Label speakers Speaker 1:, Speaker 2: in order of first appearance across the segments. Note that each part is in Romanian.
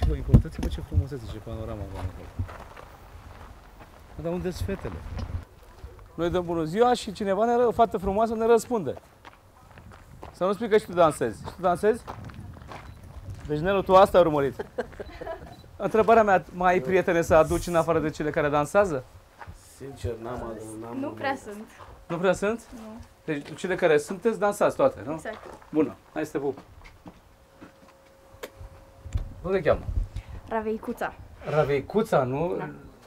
Speaker 1: Uitați-vă, uitați-vă ce frumusețe, ce panorama avem acolo. Dar unde sunt fetele? Noi dăm bună ziua și cineva, ne, ră- o fată frumoasă, ne răspunde. Să nu spui că și tu dansezi. Și tu dansezi? Deci, Nelu, tu asta ai urmărit. Întrebarea mea, mai ai prietene să aduci în afară de cele care dansează?
Speaker 2: Sincer, n-am adus, n-am
Speaker 3: Nu prea sunt.
Speaker 1: Nu prea sunt?
Speaker 3: Nu.
Speaker 1: Deci cele care sunteți, dansați toate, nu?
Speaker 3: Exact.
Speaker 1: Bună, hai să te pup. Cum te cheamă?
Speaker 3: Raveicuța.
Speaker 1: Raveicuța, nu?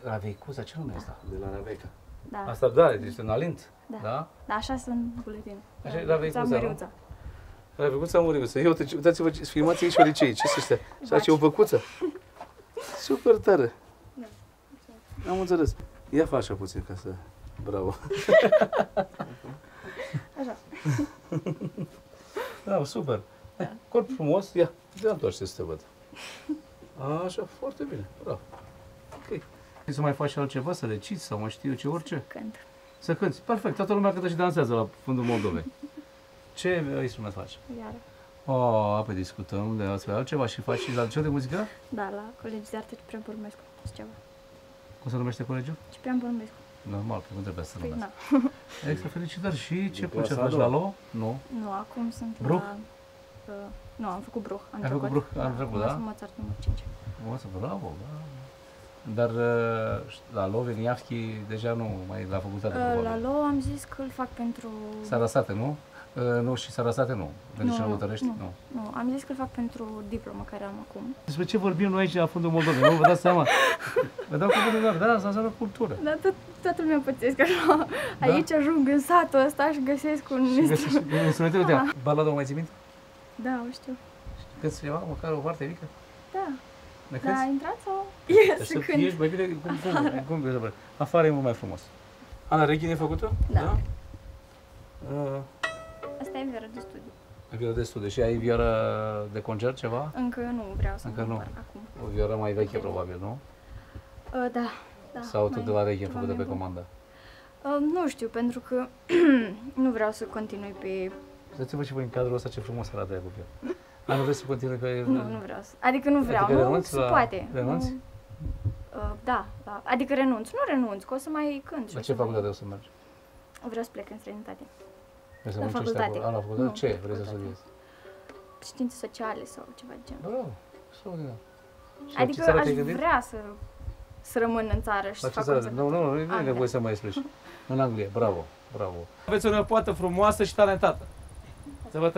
Speaker 1: Raveicuța, ce nume e asta?
Speaker 2: De la Rebecca.
Speaker 3: Da.
Speaker 1: Asta, da, este un alint.
Speaker 3: Da.
Speaker 1: Da?
Speaker 3: Da, așa sunt buletine.
Speaker 1: Așa e Raveicuța, nu?
Speaker 3: Măriuța.
Speaker 1: Raveicuța Muriuță. Eu, uite- uitați-vă, ce- filmați aici oricei. Ce sunt ăștia? Și face o văcuță. Super tare.
Speaker 3: Da.
Speaker 1: Am înțeles. Ia fă așa puțin ca să... Bravo.
Speaker 3: Așa.
Speaker 1: Da, super.
Speaker 3: Da.
Speaker 1: Corp frumos, ia, te întoarce să te văd. Așa, foarte bine, bravo. Ok. Vrei să mai faci altceva, să reciți sau mai știu eu ce, orice?
Speaker 3: Cânt.
Speaker 1: Să cânti. Perfect, toată lumea cântă și dansează la fundul Moldovei. Ce instrument faci?
Speaker 3: Iar.
Speaker 1: Oh, apoi discutăm de altfel altceva și faci și la liceu de muzică?
Speaker 3: Da, la Colegiul de Artă Ciprian Burmescu. Și ceva.
Speaker 1: Cum se numește colegiul?
Speaker 3: Ciprian Burmescu.
Speaker 1: Normal, că nu trebuie să
Speaker 3: Păi,
Speaker 1: numească.
Speaker 3: na.
Speaker 1: Extra felicitări și ce,
Speaker 2: De
Speaker 1: ce
Speaker 2: clasa a
Speaker 1: faci
Speaker 2: doua.
Speaker 1: la LO? Nu.
Speaker 3: Nu, acum sunt
Speaker 1: Bruch?
Speaker 3: la... Uh, nu, am făcut Bruch. Am
Speaker 1: Ai făcut Bruch anul trecut, da?
Speaker 3: Am Mozart numărul 5.
Speaker 1: O, să bravo, bravo. Dar uh, la LO, Veniavski deja nu mai la facultate,
Speaker 3: Uh,
Speaker 1: probabil.
Speaker 3: la LO am zis că îl fac pentru...
Speaker 1: Sarasate, nu? Uh, nu, și Sarasate nu. Medicină
Speaker 3: nu,
Speaker 1: Lătărești?
Speaker 3: nu,
Speaker 1: Nu.
Speaker 3: nu, am zis că îl fac pentru diploma care am acum.
Speaker 1: Despre ce vorbim noi aici la fundul Moldovei, nu? Vă dați seama? Vă dau cuvântul doar, da, asta înseamnă cultură.
Speaker 3: Dar tot, toată lumea pățesc așa. Aici ajung în satul ăsta și găsesc un
Speaker 1: Și găsești
Speaker 3: instrument.
Speaker 1: instrumentele de Balada o mai ții minte?
Speaker 3: Da, o știu.
Speaker 1: Cânti ceva, măcar o parte mică?
Speaker 3: Da.
Speaker 1: Ne
Speaker 3: Da, a
Speaker 1: cânti?
Speaker 3: intrat sau?
Speaker 1: Deci
Speaker 3: E,
Speaker 1: să
Speaker 3: să cânt.
Speaker 1: ești mai bine cum, cum, cum, cum, cum Afară e mult mai frumos. Ana, Reghin e făcută?
Speaker 3: Da.
Speaker 1: Uh,
Speaker 3: Asta e vieră de studiu.
Speaker 1: ai vioară de studiu și ai vioară de concert ceva?
Speaker 3: Încă nu vreau să
Speaker 1: Încă
Speaker 3: mă
Speaker 1: nu.
Speaker 3: cumpăr acum.
Speaker 1: O vioară mai veche probabil, nu?
Speaker 3: Uh, da, da.
Speaker 1: Sau tot
Speaker 3: mai
Speaker 1: de la Reghin
Speaker 3: ceva
Speaker 1: făcută
Speaker 3: mai
Speaker 1: pe
Speaker 3: bun.
Speaker 1: comandă?
Speaker 3: Uh, nu știu, pentru că nu vreau să continui pe...
Speaker 1: Dați-vă și voi în cadrul ăsta ce frumos arată ea cu el. A, nu vrei să continui pe...
Speaker 3: Nu, nu vreau să... Adică nu vreau,
Speaker 1: Adică
Speaker 3: nu
Speaker 1: renunți
Speaker 3: se
Speaker 1: la-
Speaker 3: poate.
Speaker 1: renunți?
Speaker 3: Nu, uh, da, da, adică renunț. Nu renunț, că o să mai cânt. și
Speaker 1: La
Speaker 3: o
Speaker 1: ce
Speaker 3: să mai-
Speaker 1: facultate o să mergi?
Speaker 3: Vreau să plec în străinătate.
Speaker 1: Vrei să
Speaker 3: La
Speaker 1: muncești
Speaker 3: facultate.
Speaker 1: acolo? A, la facultate?
Speaker 3: Nu,
Speaker 1: Ce
Speaker 3: la
Speaker 1: vrei să
Speaker 3: facultate.
Speaker 1: studiezi?
Speaker 3: Științe sociale sau ceva de genul.
Speaker 1: Bravo, extraordinar. Și la ce
Speaker 3: Adică
Speaker 1: țară
Speaker 3: aș
Speaker 1: te-ai gândit?
Speaker 3: vrea să, să rămân în țară și
Speaker 1: La
Speaker 3: să
Speaker 1: ce
Speaker 3: fac
Speaker 1: țară?
Speaker 3: concerte.
Speaker 1: Nu, nu, nu, nu e
Speaker 3: Anglia.
Speaker 1: nevoie să mai explici. În Anglia, bravo, bravo. Aveți o nepoată frumoasă și talentată. Să vă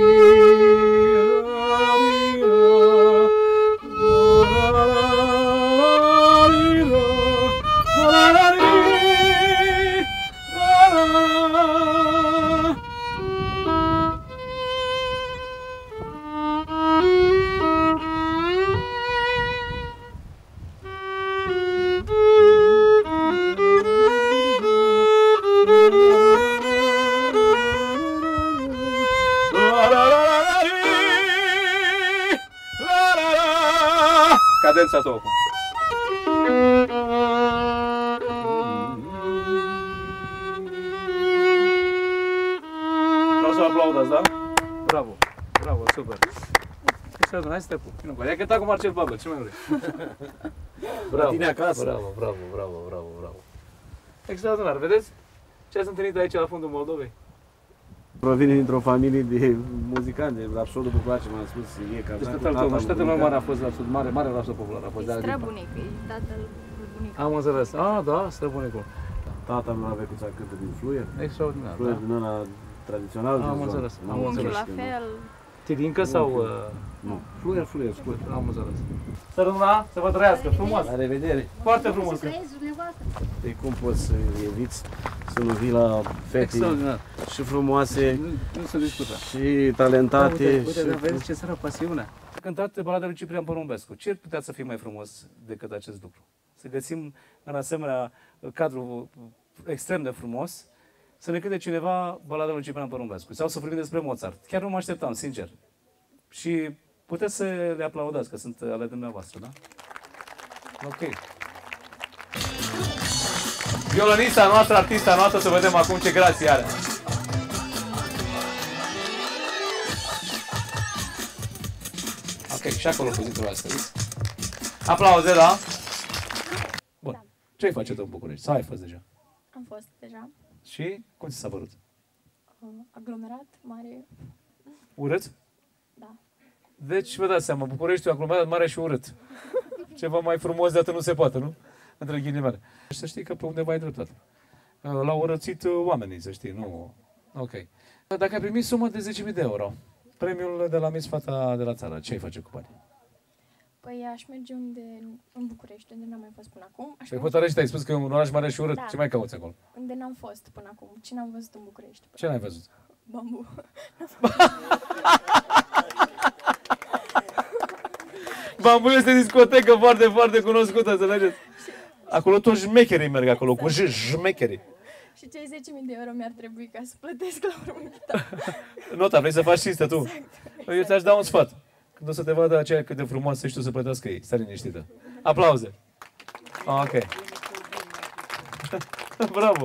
Speaker 1: you. Trăiască. Lisa tu acum. Vreau să aplaudați, da? Bravo, bravo, super. Extraordinar, hai să te pup. Vino cu Ia cânta cu Marcel Babel, ce mai vrei? Bravo,
Speaker 2: tine acasă.
Speaker 1: bravo, bravo, bravo, bravo, bravo. Extraordinar, vedeți? Ce ați întâlnit aici la fundul Moldovei?
Speaker 2: Provine dintr-o familie de muzicanți, de Rapsodul Bucurace, m-am spus, e ca
Speaker 1: Deci tatăl tău, și tatăl meu mare a fost rapsod, mare, mare rapsod popular, a fost de
Speaker 3: E
Speaker 1: la Agripa.
Speaker 3: străbunic, e tatăl bunic.
Speaker 1: Am înțeles. Ah, da, străbunicul.
Speaker 2: Tata meu avea cu cântă din fluier,
Speaker 1: Extraordinar,
Speaker 2: fluier
Speaker 1: da.
Speaker 2: din ăla tradițional
Speaker 1: Am
Speaker 2: din zonă.
Speaker 1: înțeles, am
Speaker 2: Nu,
Speaker 3: Unchiul la
Speaker 2: nu.
Speaker 3: fel.
Speaker 1: Știrincă sau...
Speaker 2: Unchiul.
Speaker 1: uh,
Speaker 2: Nu, fluier, fluier, scurt.
Speaker 1: Am înțeles. Să rămâna, să vă trăiască, frumos.
Speaker 2: La revedere!
Speaker 1: Foarte frumos.
Speaker 2: De cum poți să eviți să nu vii la fete
Speaker 1: Extraordinar.
Speaker 2: și frumoase
Speaker 1: Nu, nu se discută.
Speaker 2: și talentate
Speaker 1: Uite, uite,
Speaker 2: și...
Speaker 1: dar vezi ce sără pasiunea. A cântat balada lui Ciprian Porumbescu. Ce putea să fie mai frumos decât acest lucru? Să găsim în asemenea cadru extrem de frumos să ne cânte cineva balada lui Ciprian Porumbescu sau să vorbim despre Mozart. Chiar nu mă așteptam, sincer. Și puteți să le aplaudați, că sunt ale dumneavoastră, da? Ok. Violinista noastră, artista noastră, să vedem acum ce grație are. Ok, și acolo pozitul ăsta, vezi? Aplauze, da? Bun. Ce-ai face tu în București? Sau ai fost deja?
Speaker 3: Am fost deja.
Speaker 1: Și cum ți s-a părut?
Speaker 3: Uh, aglomerat, mare.
Speaker 1: Urât?
Speaker 3: Da.
Speaker 1: Deci, vă dați seama, Bucureștiul aglomerat mare și urât. Ceva mai frumos de atât nu se poate, nu? Între ghilimele. Și să știi că pe undeva ai dreptate. Uh, L-au urățit uh, oamenii, să știi, nu... Ok. Dacă ai primit sumă de 10.000 de euro, premiul de la Miss Fata de la țară, ce ai face cu banii?
Speaker 3: Păi aș merge unde, în București, unde n-am mai fost până acum. Aș
Speaker 1: Păi
Speaker 3: merge
Speaker 1: hotărăște, ai spus că e un oraș mare și urât.
Speaker 3: Da.
Speaker 1: Ce mai cauți acolo?
Speaker 3: unde n-am fost până acum. Ce n-am văzut în București?
Speaker 1: Ce n-ai văzut?
Speaker 3: Bambu.
Speaker 1: Bambu este discotecă foarte, foarte cunoscută, înțelegeți? Acolo toți șmecherii merg acolo, cu j, șmecherii.
Speaker 3: Și cei 10.000 de euro mi-ar trebui ca să plătesc la urmă chitar.
Speaker 1: Nota, vrei să faci cinste tu? Eu ți-aș da un sfat. Când o să te vadă aceea cât de frumoasă ești tu să plătească ei. Stai liniștită. Aplauze. Ah, Ok. Bravo.